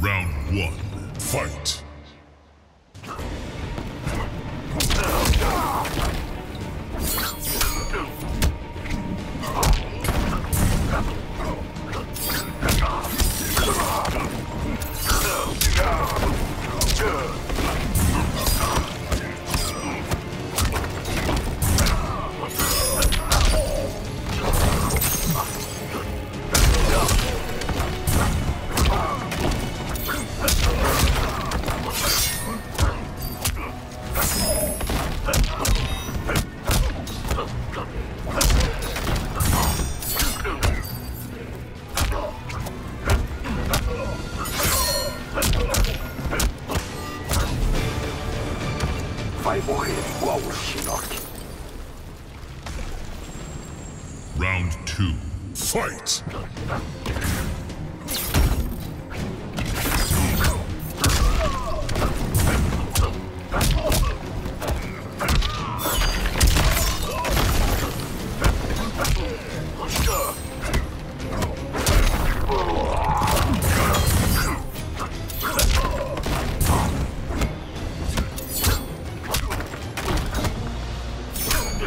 Round one, fight! Vai morrer igual o Shinnok. Round two, fight.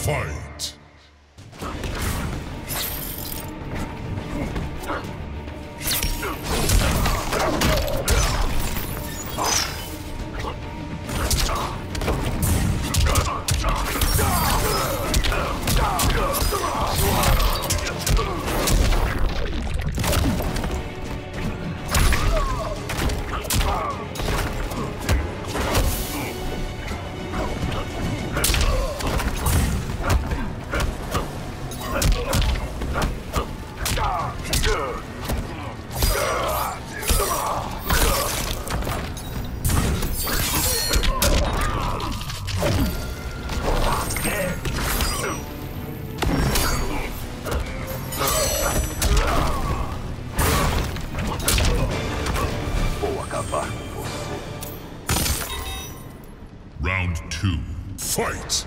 fight. Round two, fight.